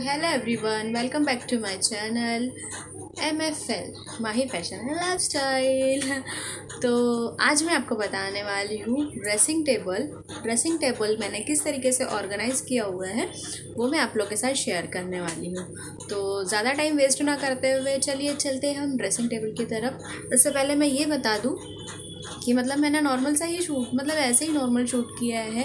hello everyone, welcome back to my channel MFL Mahi fashion and lifestyle तो आज मैं आपको बताने वाली हूँ ड्रेसिंग टेबल ड्रेसिंग टेबल मैंने किस तरीके से ऑर्गेनाइज़ किया हुआ है, वो मैं आप लोग के साथ शेयर करने वाली हूँ। तो ज़्यादा टाइम वेस्ट ना करते हुए चलिए चलते हैं हम ड्रेसिंग टेबल की तरफ़। इससे पहले मैं ये बता दूँ कि मतलब मैंने नॉर्मल सा ही शूट मतलब ऐसे ही नॉर्मल शूट किया है।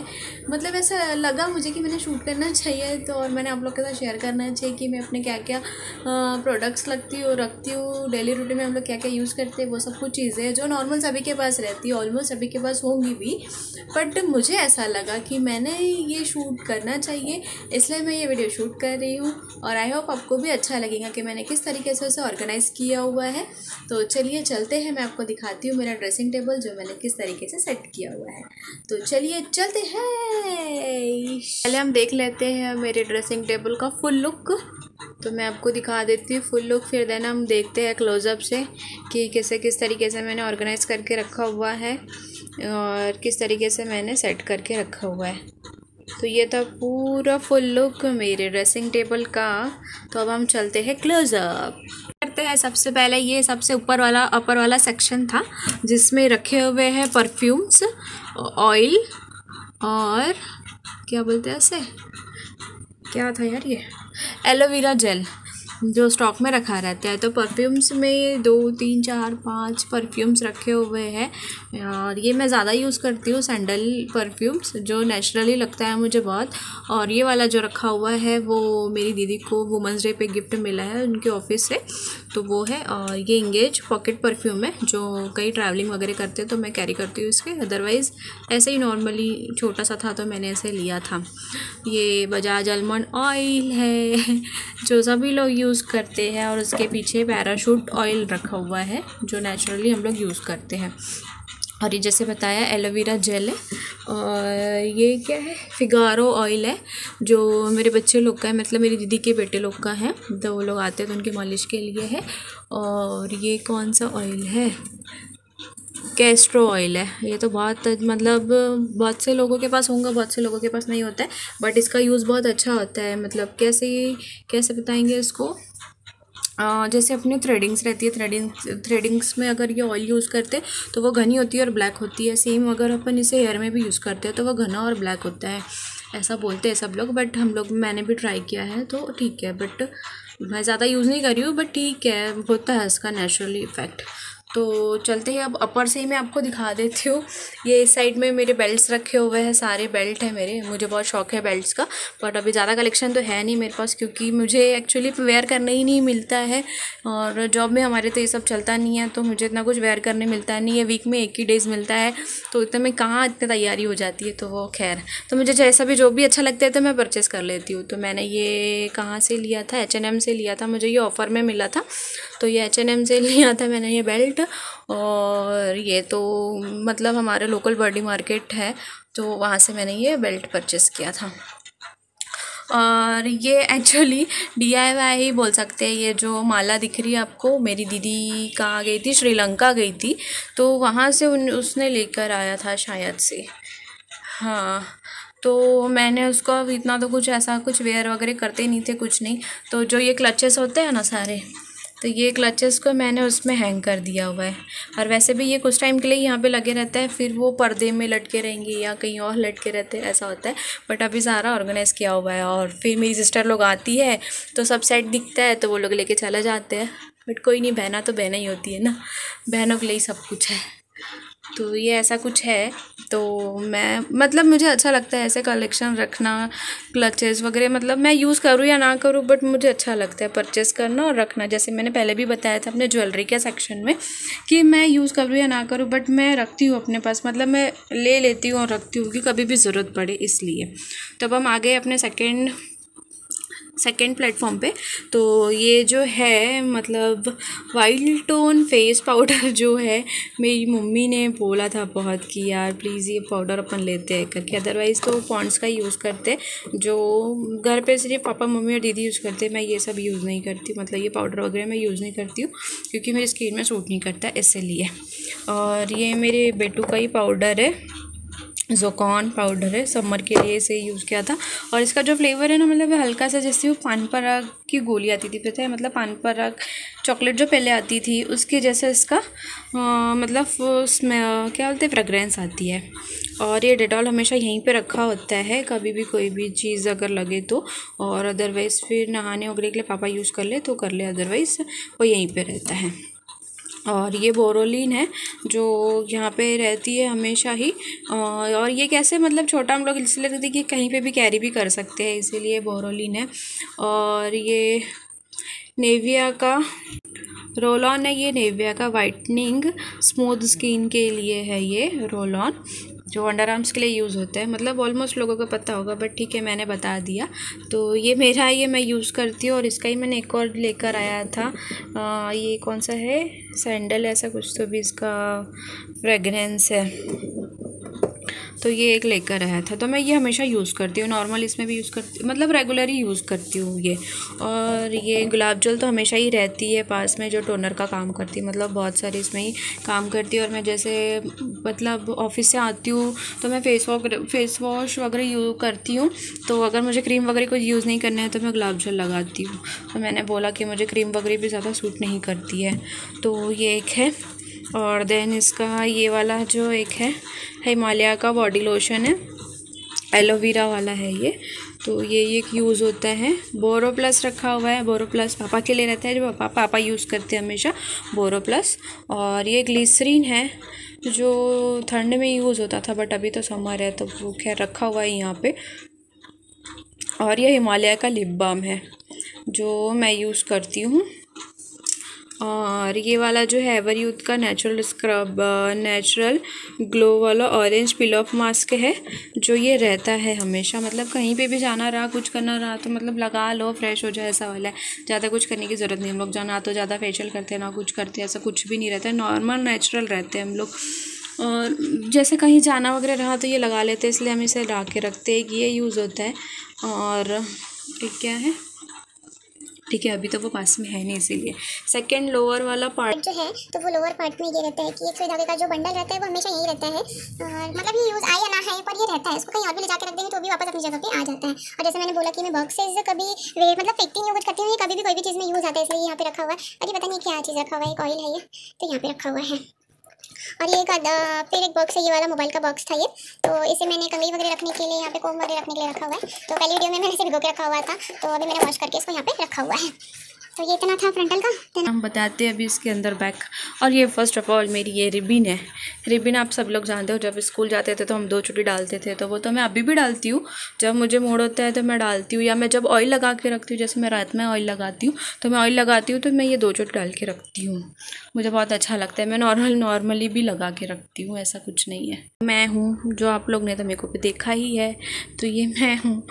मतलब ऐसा लगा मुझे कि मैंने शूट करना चाहिए तो और मैंने आप लोग के साथ शेयर करना चाहिए कि मैं अपने क्या क्या प्रोडक्ट्स लगती हूँ, रखती हूँ डेली रूटीन में हम लोग क्या क्या यूज़ करते हैं, वो सब कुछ चीज़ें जो नॉर्मल सभी के पास रहती है ऑलमोस्ट सभी के पास होंगी भी। बट मुझे ऐसा लगा कि मैंने ये शूट करना चाहिए, इसलिए मैं ये वीडियो शूट कर रही हूँ। और आई होप आपको भी अच्छा लगेगा कि मैंने किस तरीके से उसे ऑर्गेनाइज़ किया हुआ है। तो चलिए चलते हैं, मैं आपको दिखाती हूँ मेरा ड्रेसिंग टेबल जो मैंने किस तरीके से सेट किया हुआ है। तो चलिए चलते हैं। पहले हम देख लेते हैं मेरे ड्रेसिंग टेबल का फुल लुक तो मैं आपको दिखा देती हूँ फुल लुक फिर देन हम देखते हैं क्लोज़अप से कि कैसे, किस तरीके से मैंने ऑर्गेनाइज़ करके रखा हुआ है और किस तरीके से मैंने सेट करके रखा हुआ है। तो ये था पूरा फुल लुक मेरे ड्रेसिंग टेबल का। तो अब हम चलते हैं क्लोज़अप करते हैं, सबसे पहले ये सबसे ऊपर वाला अपर वाला सेक्शन था, जिसमें रखे हुए हैं परफ्यूम्स ऑयल और क्या बोलते हैं ऐसे क्या था यार ये? एलोवेरा जेल जो स्टॉक में रखा रहता है तो परफ्यूम्स में दो, तीन, चार, पाँच परफ्यूम्स रखे हुए हैं। और ये मैं ज़्यादा यूज़ करती हूँ सैंडल परफ्यूम्स जो नेचुरली लगता है मुझे बहुत। और ये वाला जो रखा हुआ है, वो मेरी दीदी को वुमेंस डे पे गिफ्ट मिला है उनके ऑफ़िस से। तो वो है, और ये इंगेज पॉकेट परफ्यूम है, जो कई ट्रैवलिंग वगैरह करते हैं तो मैं कैरी करती हूँ इसके। अदरवाइज़ ऐसे ही नॉर्मली छोटा सा था तो मैंने ऐसे लिया था। ये बजाज आलमंड ऑयल है, जो सभी लोग यूज़ करते हैं और उसके पीछे पैराशूट ऑयल रखा हुआ है, जो नेचुरली हम लोग यूज़ करते हैं। और ये जैसे बताया एलोवेरा जेल है। और ये क्या है? फिगारो ऑयल है, जो मेरे बच्चे लोग का है। मतलब मेरी दीदी के बेटे लोग का है। तो वो लोग आते हैं तो उनके मालिश के लिए है। और ये कौन सा ऑयल है? कैस्ट्रो ऑयल है। ये तो बहुत मतलब बहुत से लोगों के पास होगा बहुत से लोगों के पास नहीं होता है बट इसका यूज़ बहुत अच्छा होता है। मतलब कैसे कैसे बताएँगे इसको? आ, जैसे अपनी थ्रेडिंग्स रहती है थ्रेडिंग थ्रेडिंग्स में अगर ये ऑयल यूज़ करते तो वो घनी होती है और ब्लैक होती है। सेम अगर अपन इसे हेयर में भी यूज़ करते हैं तो वो घना और ब्लैक होता है। ऐसा बोलते हैं सब लोग बट हम लोग मैंने भी ट्राई किया है तो ठीक है बट मैं ज़्यादा यूज़ नहीं कर रही हूँ बट ठीक है होता है इसका नेचुरली इफ़ेक्ट तो चलते हैं, अब अपर से ही मैं आपको दिखा देती हूँ। ये इस साइड में मेरे बेल्ट्स रखे हुए हैं, सारे बेल्ट हैं मेरे। मुझे बहुत शौक है बेल्ट्स का बट अभी ज़्यादा कलेक्शन तो है नहीं मेरे पास, क्योंकि मुझे एक्चुअली वेयर करने ही नहीं मिलता है। और जॉब में हमारे तो ये सब चलता नहीं है तो मुझे इतना कुछ वेयर करने मिलता नहीं है। वीक में एक ही डेज़ मिलता है तो इतना में कहाँ इतनी तैयारी हो जाती है तो वो खैर। तो मुझे जैसा भी जो भी अच्छा लगता है तो मैं परचेज़ कर लेती हूँ। तो मैंने ये कहाँ से लिया था? एचएनएम से लिया था, मुझे ये ऑफ़र में मिला था। तो ये एचएनएम से लिया था मैंने ये बेल्ट और ये तो मतलब हमारे लोकल बर्डी मार्केट है तो वहाँ से मैंने ये बेल्ट परचेस किया था। और ये एक्चुअली डी ही बोल सकते हैं, ये जो माला दिख रही है आपको, मेरी दीदी कहाँ गई थी, श्रीलंका गई थी तो वहाँ से उन, उसने लेकर आया था शायद से। हाँ तो मैंने उसको इतना तो कुछ ऐसा कुछ वेयर वगैरह करते नहीं थे, कुछ नहीं। तो जो ये क्लचेस होते हैं ना सारे तो ये क्लचेस को मैंने उसमें हैंग कर दिया हुआ है। और वैसे भी ये कुछ टाइम के लिए यहाँ पे लगे रहते हैं, फिर वो पर्दे में लटके रहेंगे या कहीं और लटके रहते हैं, ऐसा होता है। बट अभी सारा ऑर्गेनाइज़ किया हुआ है और फिर मेरी सिस्टर लोग आती है तो सब सेट दिखता है तो वो लोग लेके चले जाते हैं। बट कोई नहीं, बहना तो बहना ही होती है ना। बहनों के लिए ही सब कुछ है। तो ये ऐसा कुछ है। तो मैं मतलब मुझे अच्छा लगता है ऐसे कलेक्शन रखना क्लचेस वगैरह मतलब मैं यूज़ करूँ या ना करूँ बट मुझे अच्छा लगता है परचेस करना और रखना। जैसे मैंने पहले भी बताया था अपने ज्वेलरी के सेक्शन में कि मैं यूज़ करूँ या ना करूँ बट मैं रखती हूँ अपने पास। मतलब मैं ले लेती हूँ और रखती हूँ कि कभी भी ज़रूरत पड़े इसलिए। तब हम आ गए अपने सेकेंड सेकेंड प्लेटफॉर्म पे। तो ये जो है मतलब वाइल्ड टोन फेस पाउडर जो है, मेरी मम्मी ने बोला था बहुत कि यार प्लीज़ ये पाउडर अपन लेते हैं करके। अदरवाइज़ तो पॉन्ड्स का यूज़ करते, जो घर पे सिर्फ़ पापा, मम्मी और दीदी यूज़ करते, मैं ये सब यूज़ नहीं करती। मतलब ये पाउडर वगैरह मैं यूज़ नहीं करती हूँ, क्योंकि मेरी स्किन में सूट नहीं करता इसलिए और ये मेरे बेटू का ही पाउडर है। जोकॉन पाउडर है समर के लिए इसे यूज़ किया था। और इसका जो फ्लेवर है ना मतलब हल्का सा जैसे वो पान पराग की गोली आती थी पता है? मतलब पान पराग चॉकलेट जो पहले आती थी उसके जैसे इसका आ, मतलब उसमें क्या बोलते हैं फ्रेगरेंस आती है। और ये डेटॉल हमेशा यहीं पे रखा होता है कभी भी कोई भी चीज़ अगर लगे तो। और अदरवाइज़ फिर नहाने वगैरह के लिए पापा यूज़ कर ले तो कर ले अदरवाइज़ वो यहीं पर रहता है। और ये बोरोलिन है, जो यहाँ पे रहती है हमेशा ही। और ये कैसे मतलब छोटा हम लोग इसलिए रहते कि कहीं पे भी कैरी भी कर सकते हैं, इसीलिए बोरोलिन है। और ये नेविया का रोल ऑन है, ये नेविया का वाइटनिंग स्मूथ स्किन के लिए है ये रोल ऑन जो अंडर आर्म्स के लिए यूज़ होता है। मतलब ऑलमोस्ट लोगों को पता होगा बट ठीक है मैंने बता दिया। तो ये मेरा ये मैं यूज़ करती हूँ और इसका ही मैंने एक और लेकर आया था। आ, ये कौन सा है? सैंडल ऐसा कुछ तो भी इसका फ्रेगरेंस है। तो ये एक लेकर आया था तो मैं ये हमेशा यूज़ करती हूँ नॉर्मल इसमें भी यूज़ करती मतलब रेगुलर ही यूज़ करती हूँ ये। और ये गुलाब जल तो हमेशा ही रहती है पास में, जो टोनर का काम करती है मतलब बहुत सारे इसमें ही काम करती है। और मैं जैसे मतलब ऑफ़िस से आती हूँ तो मैं फेस वॉश फेस वॉश वगैरह यूज़ करती हूँ। तो अगर मुझे क्रीम वगैरह कुछ यूज़ नहीं करना है तो मैं गुलाब जल लगाती हूँ। तो मैंने बोला कि मुझे क्रीम वगैरह भी ज़्यादा सूट नहीं करती है। तो ये एक है। और देन इसका ये वाला जो एक है, हिमालय का बॉडी लोशन है एलोवेरा वाला है ये। तो ये एक यूज़ होता है। बोरो प्लस रखा हुआ है। बोरो प्लस पापा के लिए रहता है। जो पापा पापा यूज़ करते हैं हमेशा बोरो प्लस और ये ग्लिसरीन है, जो ठंड में यूज़ होता था बट अभी तो समर है तो वो खैर रखा हुआ है यहाँ पे। और ये हिमालय का लिप बाम है, जो मैं यूज़ करती हूँ। और ये वाला जो है एवर यूथ का नेचुरल स्क्रब नेचुरल ग्लो वाला ऑरेंज पिल ऑफ़ मास्क है, जो ये रहता है हमेशा। मतलब कहीं पे भी जाना रहा, कुछ करना रहा तो मतलब लगा लो फ्रेश हो जाए, ऐसा वाला है। ज़्यादा कुछ करने की ज़रूरत नहीं, हम लोग जाना तो ज़्यादा फेशियल करते हैं, ना कुछ करते हैं, ऐसा कुछ भी नहीं रहता है। नॉर्मल नेचुरल रहते हैं हम लोग। और जैसे कहीं जाना वगैरह रहा तो ये लगा लेते हैं, इसलिए हम इसे ला के रखते हैं ये यूज़ होता है। और एक क्या है? ठीक है, अभी तो वो पास में है नहीं, इसीलिए। सेकेंड लोअर वाला पार्ट जो है तो वो लोअर पार्ट में ये रहता है कि एक धागे का जो बंडल रहता है, वो हमेशा यही रहता है। और मतलब ये यूज़ आया ना है, पर ये रहता है। इसको कहीं और भी ले जाकर रख देंगे तो भी वापस अपनी जगह पे आ जाता है। और जैसे मैंने बोला कि मैं बॉक्सेज कभी मतलब फेंकती नहीं यूज़ करती हूँ कभी भी कोई भी चीज़ में यूज़ आता है, इसलिए यहाँ पे रखा हुआ है। अरे पता नहीं क्या चीज़ रखा हुआ है, एक ऑयल है ये तो यहाँ पे रखा हुआ है। और ये एक फिर एक बॉक्स है, ये वाला मोबाइल का बॉक्स था ये। तो इसे मैंने कंगड़ी वगैरह रखने के लिए, यहाँ पे कोम वगैरह रखने के लिए रखा हुआ है। तो पहली वीडियो में मैंने इसे भिगो के रखा हुआ था। तो अभी मैंने वॉश करके इसको यहाँ पे रखा हुआ है। तो ये इतना था फ्रंटल का? हम बताते हैं अभी इसके अंदर बैक और ये फ़र्स्ट ऑफ़ ऑल मेरी ये रिबिन है। रिबिन आप सब लोग जानते हो, जब स्कूल जाते थे तो हम दो चुटी डालते थे तो वो तो मैं अभी भी डालती हूँ। जब मुझे मूड होता है तो मैं डालती हूँ, या मैं जब ऑयल लगा के रखती हूँ, जैसे मैं रात में ऑयल लगाती हूँ तो मैं ऑयल लगाती हूँ तो मैं ये दो चोट डाल के रखती हूँ। मुझे बहुत अच्छा लगता है, मैं नॉर्मल नॉर्मली भी लगा के रखती हूँ, ऐसा कुछ नहीं है। मैं हूँ, जो आप लोग ने तो मेरे को भी देखा ही है तो ये मैं हूँ।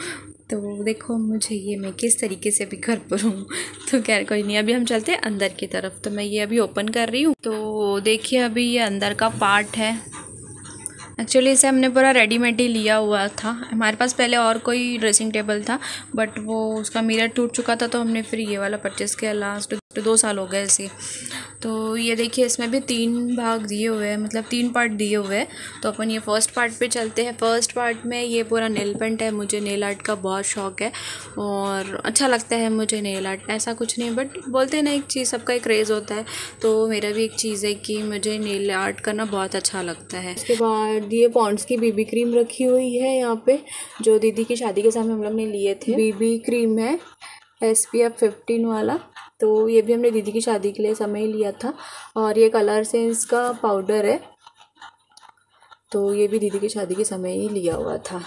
तो देखो, मुझे ये मैं किस तरीके से अभी घर पर हूँ तो खैर कोई नहीं, अभी हम चलते हैं अंदर की तरफ़। तो मैं ये अभी ओपन कर रही हूँ तो देखिए अभी ये अंदर का पार्ट है। एक्चुअली इसे हमने पूरा रेडीमेड ही लिया हुआ था। हमारे पास पहले और कोई ड्रेसिंग टेबल था बट वो उसका मिरर टूट चुका था तो हमने फिर ये वाला परचेज़ किया। लास्ट तो दो साल हो गए इसे तो ये देखिए इसमें भी तीन भाग दिए हुए हैं मतलब तीन पार्ट दिए हुए हैं। तो अपन ये फ़र्स्ट पार्ट पे चलते हैं। फ़र्स्ट पार्ट में ये पूरा नेल पेंट है। मुझे नेल आर्ट का बहुत शौक है और अच्छा लगता है मुझे नेल आर्ट ऐसा कुछ नहीं बट बोलते हैं ना एक चीज़ सबका एक क्रेज़ होता है। तो मेरा भी एक चीज़ है कि मुझे नेल आर्ट करना बहुत अच्छा लगता है। उसके बाद ये पॉन्ड्स की बीबी क्रीम रखी हुई है यहाँ पे जो दीदी की शादी के समय हम लोग ने लिए थे। बीबी क्रीम है। एस पी एफ़ फिफ्टीन वाला। तो ये भी हमने दीदी की शादी के लिए समय लिया था और ये कलर सेंस का पाउडर है। तो ये भी दीदी की शादी के समय ही लिया हुआ था।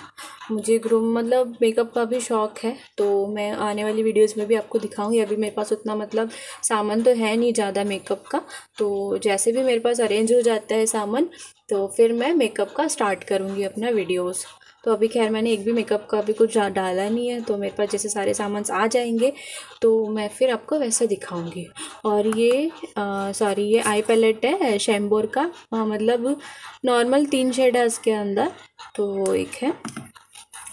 मुझे ग्रूम मतलब मेकअप का भी शौक़ है तो मैं आने वाली वीडियोस में भी आपको दिखाऊँगी। अभी मेरे पास उतना मतलब सामान तो है नहीं ज़्यादा मेकअप का। तो जैसे भी मेरे पास अरेंज हो जाता है सामान तो फिर मैं मेकअप का स्टार्ट करूँगी अपना वीडियोज़ तो अभी खैर मैंने एक भी मेकअप का अभी कुछ डाला नहीं है तो मेरे पास जैसे सारे सामान आ जाएँगे तो मैं फिर आपको वैसे दिखाऊँगी। और ये सॉरी ये आई पैलेट है शैम्बोर का। आ, मतलब नॉर्मल तीन शेड है उसके अंदर तो एक है।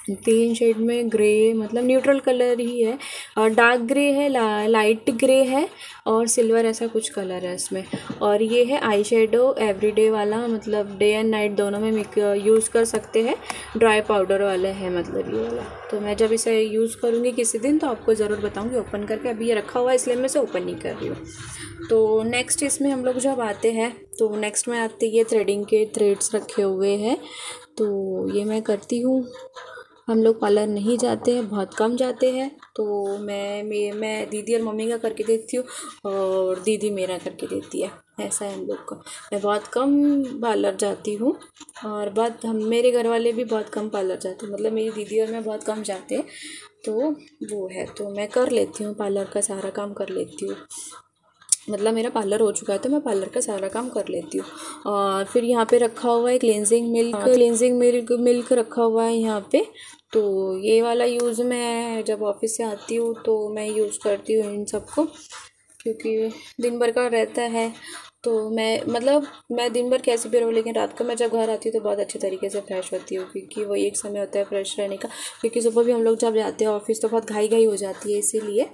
तीन शेड में ग्रे मतलब न्यूट्रल कलर ही है। और डार्क ग्रे है ला, लाइट ग्रे है और सिल्वर ऐसा कुछ कलर है इसमें। और ये है आई शेडो एवरीडे वाला मतलब डे एंड नाइट दोनों में यूज़ कर सकते हैं। ड्राई पाउडर वाला है मतलब ये वाला। तो मैं जब इसे यूज़ करूँगी किसी दिन तो आपको ज़रूर बताऊँगी। ओपन करके अभी ये रखा हुआ है इसलिए मैं इसे ओपन नहीं कर रही हूँ। तो नेक्स्ट इसमें हम लोग जब आते हैं तो नेक्स्ट में आते ये थ्रेडिंग के थ्रेड्स रखे हुए हैं। तो ये मैं करती हूँ। हम लोग पार्लर नहीं जाते हैं बहुत कम जाते हैं। तो मैं मैं मैं दीदी और मम्मी का करके देती हूँ और दीदी मेरा करके देती है ऐसा है हम लोग का। मैं बहुत कम पार्लर जाती हूँ और बहुत हम मेरे घर वाले भी बहुत कम पार्लर जाते हैं। मतलब मेरी दीदी और मैं बहुत कम जाते हैं तो वो है। तो मैं कर लेती हूँ पार्लर का सारा काम कर लेती हूँ। मतलब मेरा पार्लर हो चुका है तो मैं पार्लर का सारा काम कर लेती हूँ। और फिर यहाँ पे रखा हुआ है cleansing milk cleansing milk milk रखा हुआ है यहाँ पे। तो ये वाला यूज़ मैं जब ऑफ़िस से आती हूँ तो मैं यूज़ करती हूँ इन सबको, क्योंकि दिन भर का रहता है। तो मैं मतलब मैं दिन भर कैसे भी रहूँ, लेकिन रात को मैं जब घर आती हूँ तो बहुत अच्छे तरीके से फ्रेश होती हूँ, क्योंकि वही एक समय होता है फ्रेश रहने का। क्योंकि सुबह भी हम लोग जब जाते हैं ऑफ़िस तो बहुत घाई घाई हो जाती है इसीलिए।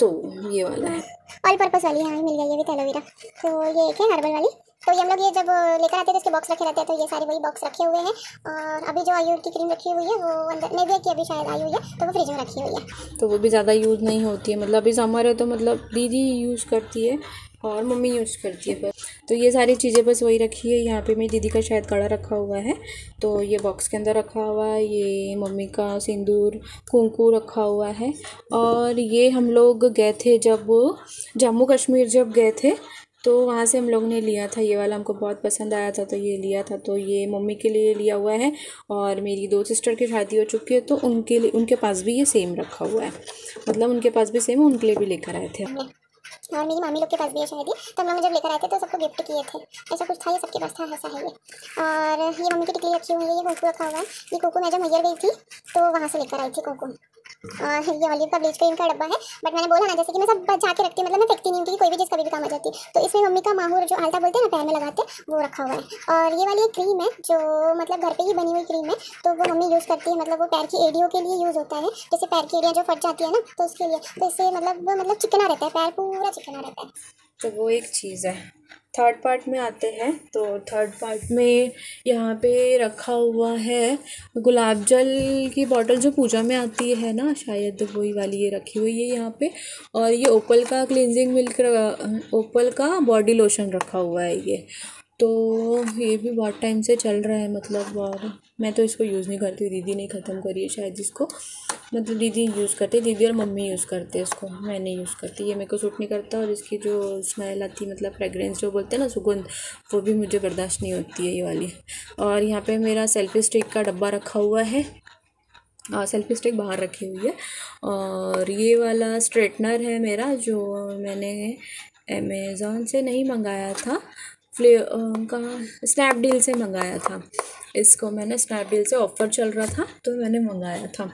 तो ये वाला है। ऑल पर्पस वाली हाँ मिल गई है विथ एलोवेरा तो ये एक है हर्बल वाली। तो ये हम लोग ये जब लेकर आते थे, उसके बॉक्स रखे रहते हैं तो ये सारे वही बॉक्स रखे हुए हैं। और अभी जो आयुर्वेद की क्रीम रखी हुई है, वो अंदर, नहीं की अभी शायद आई हुई है तो वो फ्रिज में रखी हुई है। तो वो भी ज़्यादा यूज़ नहीं होती है। मतलब अभी समर है तो मतलब दीदी यूज़ करती है, और मम्मी यूज़ करती है। बस तो ये सारी चीज़ें बस वही रखी है। यहाँ पे मेरी दीदी का शायद कड़ा रखा हुआ है। तो ये बॉक्स के अंदर रखा हुआ है, ये मम्मी का सिंदूर, कुंकू रखा हुआ है। और ये हम लोग गए थे जब जम्मू कश्मीर जब गए थे तो वहाँ से हम लोग ने लिया था, ये वाला हमको बहुत पसंद आया था तो ये लिया था तो ये मम्मी के लिए लिया हुआ है और मेरी दो सिस्टर की शादी हो चुकी है तो उनके लिए, उनके पास भी ये सेम रखा हुआ है। मतलब उनके पास भी सेम उनके लिए भी लेकर आए थे। और मेरी मामी लोग के पास भी है शायद तो हम लोग जब लेकर आए थे तो सबको गिफ्ट किए थे। ऐसा कुछ था ये सबके पास था ऐसा है ये। और ये मम्मी की टिकली रखी हुई है, ये कोको रखा हुआ है। ये कोको मैं जब मैयर गई थी तो वहाँ से लेकर आई थी कोको। और ये ऑलिव का ब्लीच क्रीम का डब्बा है बट मैंने बोला ना, जैसे कि मैं सब बचा के रखती हूँ मतलब मैं फेंकती नहीं हूँ कोई भी चीज़ कभी भी काम आ जाती। है तो इसमें मम्मी का माहौर जो आलता बोलते हैं ना, पैर में लगाते हैं वो रखा हुआ है। और ये वाली क्रीम है, जो मतलब घर पे ही बनी हुई क्रीम है तो वो मम्मी यूज़ करती है मतलब वो पैर की एडियो के लिए यूज़ होता है। जैसे पैर की एडिया जो फट जाती है ना तो उसके लिए तो इससे मतलब मतलब चिकना रहता है, पैर पूरा चिकना रहता है। तो वो एक चीज़ है। थर्ड पार्ट में आते हैं। तो थर्ड पार्ट में यहाँ पे रखा हुआ है गुलाब जल की बॉटल जो पूजा में आती है ना, शायद वही वाली ये रखी हुई है यहाँ पे। और ये ओपल का क्लिनजिंग मिल्क ओपल का बॉडी लोशन रखा हुआ है ये। तो ये भी बहुत टाइम से चल रहा है मतलब और मैं तो इसको यूज़ नहीं करती दीदी ने ख़त्म करी है शायद इसको। मतलब दीदी यूज़ करते, दीदी और मम्मी यूज़ करते हैं इसको। मैं नहीं यूज़ करती, ये मेरे को सूट नहीं करता और इसकी जो स्मेल आती है मतलब फ्रेगरेंस जो बोलते हैं ना, सुगंध, वो भी मुझे बर्दाश्त नहीं होती है ये वाली। और यहाँ पे मेरा सेल्फी स्टिक का डब्बा रखा हुआ है। सेल्फी स्टिक बाहर रखी हुई है। और ये वाला स्ट्रेटनर है मेरा, जो मैंने अमेज़ोन से नहीं मंगाया था। फ्ले कहाँ स्नैपडील से मंगाया था। इसको मैंने स्नैपडील से ऑफ़र चल रहा था तो मैंने मंगाया था।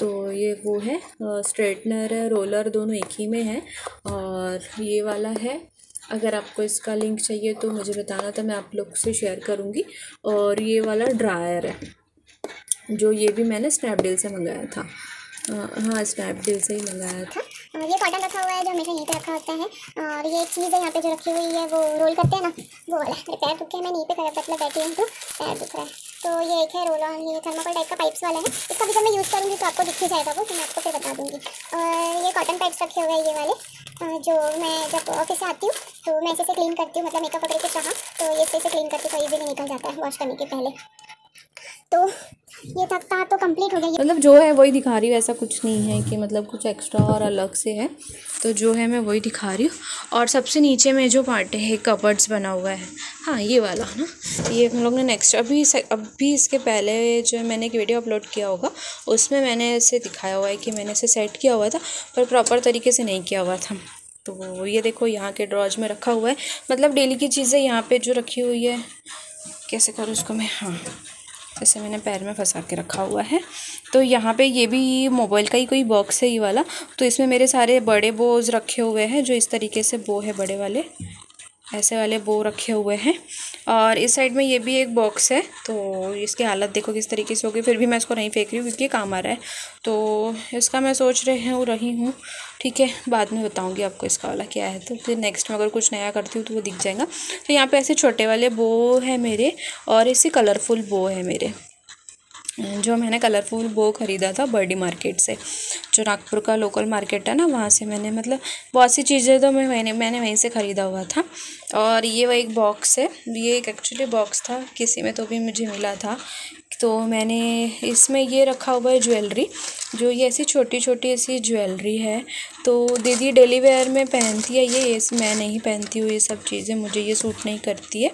तो ये वो है स्ट्रेटनर है रोलर दोनों एक ही में है और ये वाला है। अगर आपको इसका लिंक चाहिए तो मुझे बताना था मैं आप लोग से शेयर करूँगी। और ये वाला ड्रायर है, जो ये भी मैंने स्नैपडील से मंगाया था। हाँ स्नैपडील से ही मंगाया था। ये कॉटन रखा हुआ है जो हमेशा यहीं पे रखा होता है। और ये एक चीज़ है यहाँ पे जो रखी हुई है, वो रोल करते हैं ना। वो वाला मेरे पैर दुखे मैं नहीं पे कर मतलब बैठी हूँ तो पैर दुख रहा है। तो ये एक है रोल ऑन ये थर्माकोल टाइप का पाइप्स वाला है। इसका भी जब मैं यूज़ करूँगी तो आपको दिख ही जाएगा वो तो मैं आपको फिर बता दूँगी। और ये कॉटन पाइप्स रखे हुए हैं ये वाले। जो मैं जब ऑफ़िस से आती हूँ तो मैं इसे क्लीन करती हूँ मतलब मेकअप वगैरह के चाह तो ये इसे क्लीन करती हूँ तो ईजिली निकल जाता है वॉश करने के पहले। तो ये तख्ता तो कंप्लीट हो गया। मतलब जो है वही दिखा रही हूँ, ऐसा कुछ नहीं है कि मतलब कुछ एक्स्ट्रा और अलग से है। तो जो है मैं वही दिखा रही हूँ। और सबसे नीचे में जो पार्ट है कबर्ड्स बना हुआ है। हाँ ये वाला ना? ये हम लोग ने नेक्स्ट अभी अभी इसके पहले जो मैंने एक वीडियो अपलोड किया होगा, उसमें मैंने इसे दिखाया हुआ है कि मैंने इसे सेट किया हुआ था, पर प्रॉपर तरीके से नहीं किया हुआ था। तो ये देखो, यहाँ के ड्रॉज में रखा हुआ है। मतलब डेली की चीज़ें यहाँ पे जो रखी हुई है, कैसे करूँ उसको मैं? हाँ। जैसे मैंने पैर में फंसा के रखा हुआ है। तो यहाँ पे ये भी मोबाइल का ही कोई बॉक्स है ये वाला। तो इसमें मेरे सारे बड़े बोज रखे हुए हैं, जो इस तरीके से बो है बड़े वाले। ऐसे वाले बो रखे हुए हैं। और इस साइड में ये भी एक बॉक्स है तो इसकी हालत देखो किस तरीके से होगी, फिर भी मैं इसको नहीं फेंक रही हूँ क्योंकि काम आ रहा है। तो इसका मैं सोच रहे हूँ, रही हूँ, ठीक है, बाद में बताऊँगी आपको इसका वाला क्या है। तो फिर नेक्स्ट में अगर कुछ नया करती हूँ तो वो दिख जाएगा। तो यहाँ पर ऐसे छोटे वाले बो है मेरे और ऐसे कलरफुल बो है मेरे। जो मैंने कलरफुल बो ख़रीदा था बर्डी मार्केट से, जो नागपुर का लोकल मार्केट है ना, वहाँ से मैंने मतलब बहुत सी चीज़ें तो मैं, मैंने मैंने वहीं से ख़रीदा हुआ था। और ये वो एक बॉक्स है। ये एक एक्चुअली बॉक्स था, किसी में तो भी मुझे मिला था। तो मैंने इसमें ये रखा हुआ है ज्वेलरी जो ये ऐसी छोटी छोटी ऐसी ज्वेलरी है। तो दीदी डेली वेयर में पहनती है ये मैं नहीं पहनती हूँ, ये सब चीज़ें मुझे, ये सूट नहीं करती है।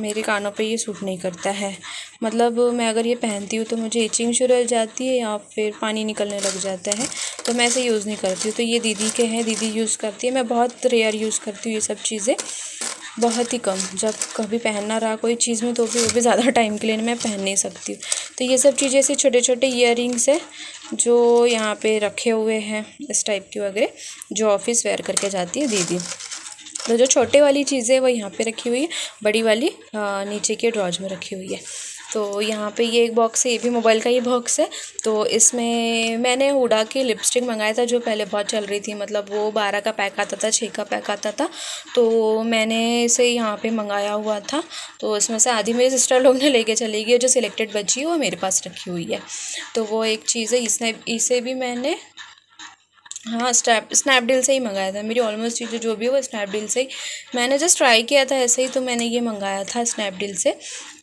मेरे कानों पे ये सूट नहीं करता है। मतलब मैं अगर ये पहनती हूँ तो मुझे इचिंग शुरू हो जाती है या फिर पानी निकलने लग जाता है। तो मैं इसे यूज़ नहीं करती हूँ। तो ये दीदी के हैं। दीदी यूज़ करती है। मैं बहुत रेयर यूज़ करती हूँ ये सब चीज़ें। बहुत ही कम। जब कभी पहनना रहा कोई चीज़ में तो भी वो भी ज़्यादा टाइम के लिए मैं पहन नहीं सकती हूँ। तो ये सब चीज़ें ऐसे छोटे छोटे इयर है जो यहाँ पे रखे हुए हैं इस टाइप की वगैरह, जो ऑफ़िस वेयर करके जाती है दीदी। तो जो छोटे वाली चीज़ें वो यहाँ पे रखी हुई है, बड़ी वाली नीचे के ड्रॉज में रखी हुई है। तो यहाँ पे ये एक बॉक्स है, ये भी मोबाइल का ही बॉक्स है। तो इसमें मैंने हुडा की लिपस्टिक मंगाया था, जो पहले बहुत चल रही थी। मतलब वो बारह का पैक आता था छः का पैक आता था। तो मैंने इसे यहाँ पे मंगाया हुआ था। तो इसमें से आधी मेरी सिस्टर लोग ने लेके चली गई जो सिलेक्टेड बची है, वो मेरे पास रखी हुई है। तो वो एक चीज़ है, इसने, इसे भी मैंने हाँ स्नैप स्नैपडील से ही मंगाया था। मेरी ऑलमोस्ट चीज़ें जो भी है वो स्नैपडील से ही। मैंने जस्ट ट्राई किया था ऐसे ही तो मैंने ये मंगाया था स्नैपडील से।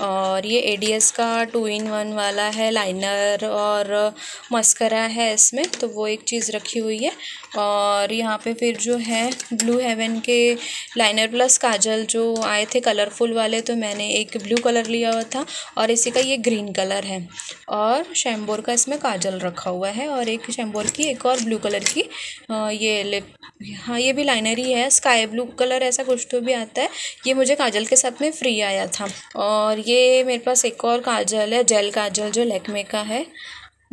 और ये एडीएस का टू इन वन वाला है लाइनर और मस्करा है इसमें तो वो एक चीज़ रखी हुई है। और यहाँ पे फिर जो है ब्लू हेवन के लाइनर प्लस काजल जो आए थे कलरफुल वाले तो मैंने एक ब्लू कलर लिया हुआ था और इसी का ये ग्रीन कलर है। और शैम्बोर का इसमें काजल रखा हुआ है और एक शैम्बोर की, एक और ब्लू कलर की ये लिप हाँ ये भी लाइनर ही है। स्काई ब्लू कलर ऐसा कुछ तो भी आता है। ये मुझे काजल के साथ में फ्री आया था। और ये मेरे पास एक और काजल है जेल काजल जो लेकमे का है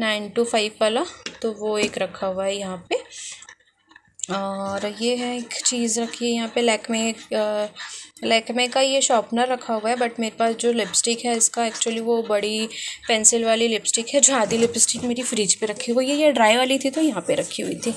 नाइन टू फाइव वाला तो वो एक रखा हुआ है यहाँ पे। और ये है एक चीज़ रखी है, यहाँ पे लैकमे लैकमे का ये शॉपनर रखा हुआ है बट मेरे पास जो लिपस्टिक है इसका एक्चुअली वो बड़ी पेंसिल वाली लिपस्टिक है, जो आधी लिपस्टिक मेरी फ्रिज पे रखी हुई है। ये ड्राई वाली थी तो यहाँ पे रखी हुई थी।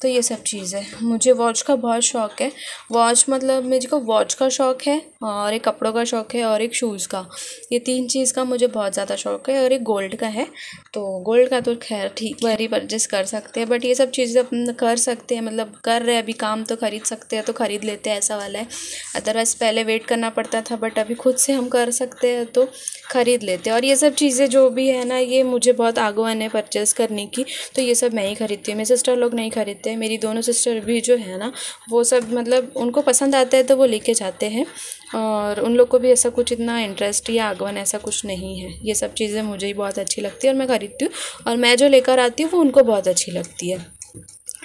तो ये सब चीज़ मुझे वॉच का बहुत शौक़ है। वॉच मतलब मेरे को वॉच का शौक़ है और एक कपड़ों का शौक़ है और एक शूज़ का। ये तीन चीज़ का मुझे बहुत ज़्यादा शौक़ है और एक गोल्ड का है। तो गोल्ड का तो खैर ठीक वही परचेस कर सकते हैं बट ये सब चीज़ें अपन कर सकते हैं मतलब कर रहे हैं, अभी काम तो ख़रीद सकते हैं तो ख़रीद लेते हैं, ऐसा वाला है। अदरवाइज़ पहले वेट करना पड़ता था बट अभी खुद से हम कर सकते हैं तो ख़रीद लेते हैं। और ये सब चीज़ें जो भी है ना, ये मुझे बहुत आगवान है परचेज़ करने की तो ये सब मैं ही ख़रीदती हूँ। मेरे सिस्टर लोग नहीं खरीदते हैं। मेरी दोनों सिस्टर भी जो है ना, वो सब मतलब उनको पसंद आता है तो वो लेके जाते हैं। और उन लोग को भी ऐसा कुछ इतना इंटरेस्ट या आगवन ऐसा कुछ नहीं है। ये सब चीज़ें मुझे ही बहुत अच्छी लगती है और मैं ख़रीदती हूँ। और मैं जो लेकर आती हूँ, वो उनको बहुत अच्छी लगती है।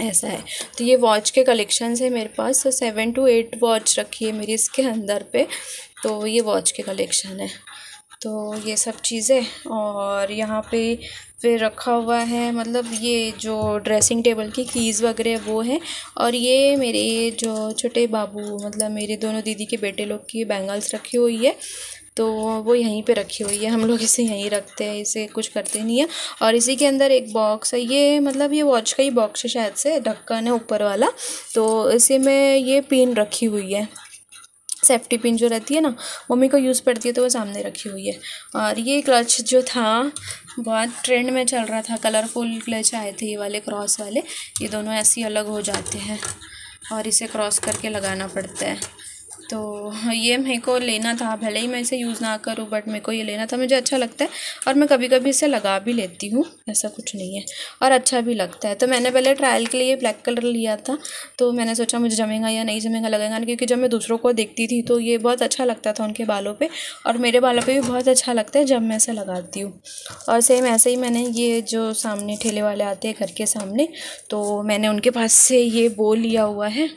ऐसा है। तो ये वॉच के कलेक्शंस है मेरे पास। सेवन टू एट वॉच रखी है मेरी इसके अंदर पे। तो ये वॉच के कलेक्शन है। तो ये सब चीज़ें और यहाँ पे फिर रखा हुआ है मतलब ये जो ड्रेसिंग टेबल की कीज़ वगैरह वो है और ये मेरे जो छोटे बाबू मतलब मेरे दोनों दीदी के बेटे लोग की बैंगल्स रखी हुई है तो वो यहीं पे रखी हुई है। हम लोग इसे यहीं रखते हैं, इसे कुछ करते नहीं है और इसी के अंदर एक बॉक्स है, ये मतलब ये वॉच का ही बॉक्स है शायद से, ढक्कन है ऊपर वाला तो इसी में ये पिन रखी हुई है। सेफ्टी पिन जो रहती है ना, मम्मी को यूज़ पड़ती है तो वो सामने रखी हुई है। और ये क्लच जो था, बहुत ट्रेंड में चल रहा था कलरफुल क्लच आए थे ये वाले क्रॉस वाले। ये दोनों ऐसे ही अलग हो जाते हैं और इसे क्रॉस करके लगाना पड़ता है। तो ये मेरे को लेना था, भले ही मैं इसे यूज़ ना करूँ बट मेरे को ये लेना था, मुझे अच्छा लगता है और मैं कभी कभी इसे लगा भी लेती हूँ, ऐसा कुछ नहीं है और अच्छा भी लगता है। तो मैंने पहले ट्रायल के लिए ब्लैक कलर लिया था तो मैंने सोचा मुझे जमेगा या नहीं जमेगा लगेगा, क्योंकि जब मैं दूसरों को देखती थी तो ये बहुत अच्छा लगता था उनके बालों पर और मेरे बालों पर भी बहुत अच्छा लगता है जब मैं इसे लगाती हूँ। और सेम ऐसे ही मैंने ये जो सामने ठेले वाले आते हैं घर के सामने तो मैंने उनके पास से ये बो लिया हुआ है।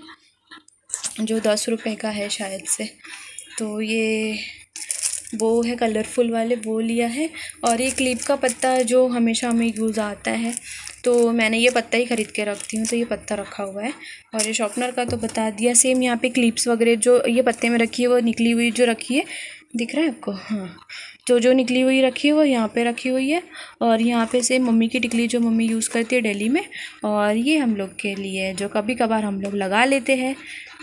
जो दस रुपए का है शायद से। तो ये वो है कलरफुल वाले, वो लिया है। और ये क्लिप का पत्ता जो हमेशा हमें यूज़ आता है तो मैंने ये पत्ता ही ख़रीद के रखती हूँ तो ये पत्ता रखा हुआ है। और ये शॉपनर का तो बता दिया सेम यहाँ पे क्लिप्स वगैरह जो ये पत्ते में रखी है, वो निकली हुई जो रखी है। दिख रहा है आपको? हाँ। जो जो निकली हुई रखी है, वो यहाँ पे रखी हुई है। और यहाँ पे से मम्मी की टिकली जो मम्मी यूज़ करती है डेली में। और ये हम लोग के लिए जो कभी कभार हम लोग लगा लेते हैं।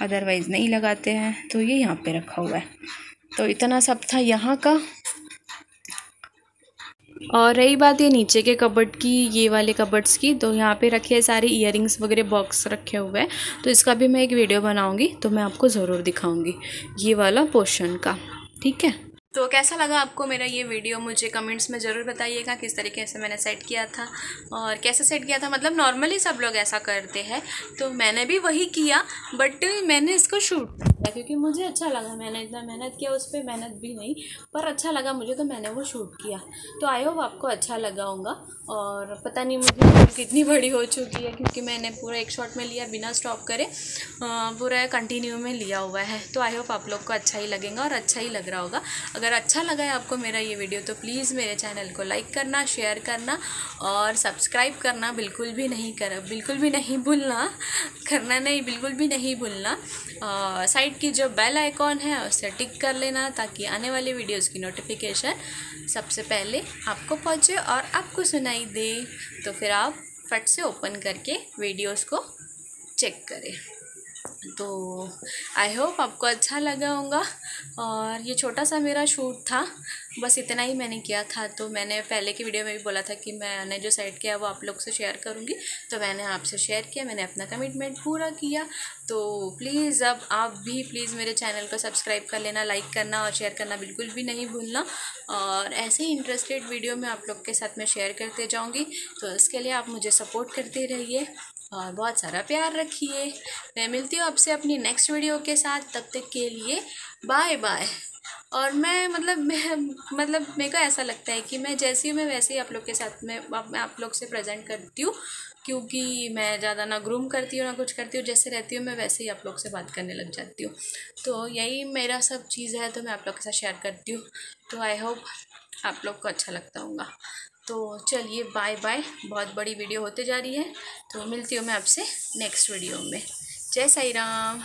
अदरवाइज़ नहीं लगाते हैं। तो ये यहाँ पे रखा हुआ है। तो इतना सब था यहाँ का। और रही बात ये नीचे के कबर्ड की, ये वाले कबर्ड्स की तो यहाँ पे रखे हैं सारे इयर वगैरह बॉक्स रखे हुए हैं। तो इसका भी मैं एक वीडियो बनाऊँगी तो मैं आपको ज़रूर दिखाऊँगी। ये वाला पोर्शन का, ठीक है? तो कैसा लगा आपको मेरा ये वीडियो? मुझे कमेंट्स में ज़रूर बताइएगा किस तरीके से मैंने सेट किया था। और कैसे सेट किया था? मतलब नॉर्मली सब लोग ऐसा करते हैं तो मैंने भी वही किया, बट मैंने इसको शूट किया क्योंकि मुझे अच्छा लगा। मैंने इतना मेहनत किया, उस पर मेहनत भी नहीं, पर अच्छा लगा मुझे तो मैंने वो शूट किया। तो आई होप आपको अच्छा लगा होगा, और पता नहीं मुझे कितनी बड़ी हो चुकी है, क्योंकि मैंने पूरा एक शॉट में लिया, बिना स्टॉप करे पूरा कंटिन्यू में लिया हुआ है। तो आई होप आप लोग को अच्छा ही लगेगा और अच्छा ही लग रहा होगा। अगर अच्छा लगा है आपको मेरा ये वीडियो तो प्लीज़ मेरे चैनल को लाइक करना, शेयर करना और सब्सक्राइब करना बिल्कुल भी नहीं कर, बिल्कुल भी नहीं भूलना, करना नहीं, बिल्कुल भी नहीं भूलना। साइड की जो बेल आइकॉन है, उसे टिक कर लेना ताकि आने वाली वीडियोस की नोटिफिकेशन सबसे पहले आपको पहुँचे और आपको सुनाई दे। तो फिर आप फट से ओपन करके वीडियोस को चेक करें। तो आई होप आपको अच्छा लगा होगा। और ये छोटा सा मेरा शूट था। बस इतना ही मैंने किया था। तो मैंने पहले की वीडियो में भी बोला था कि मैंने जो सेट किया वो आप लोग से शेयर करूँगी। तो मैंने आपसे शेयर किया, मैंने अपना कमिटमेंट पूरा किया। तो प्लीज़ अब आप भी प्लीज़ मेरे चैनल को सब्सक्राइब कर लेना लाइक करना और शेयर करना बिल्कुल भी नहीं भूलना। और ऐसे ही इंटरेस्टेड वीडियो मैं आप लोग के साथ में शेयर करते जाऊँगी। तो इसके लिए आप मुझे सपोर्ट करते रहिए। और बहुत सारा प्यार रखिए। मैं मिलती हूँ आपसे अपनी नेक्स्ट वीडियो के साथ। तब तक के लिए बाय बाय और मैं मतलब मैं मतलब मेरे को ऐसा लगता है कि मैं जैसी हूँ, मैं वैसे ही आप लोग के साथ में मैं आप लोग से प्रेजेंट करती हूँ। क्योंकि मैं ज़्यादा ना ग्रूम करती हूँ, ना कुछ करती हूँ। जैसे रहती हूँ, मैं वैसे ही आप लोग से बात करने लग जाती हूँ। तो यही मेरा सब चीज़ है तो मैं आप लोग के साथ शेयर करती हूँ। तो आई होप आप लोग को अच्छा लगता होगा। तो चलिए बाय बाय बहुत बड़ी वीडियो होते जा रही है। तो मिलती हूँ मैं आपसे नेक्स्ट वीडियो में। जय साई राम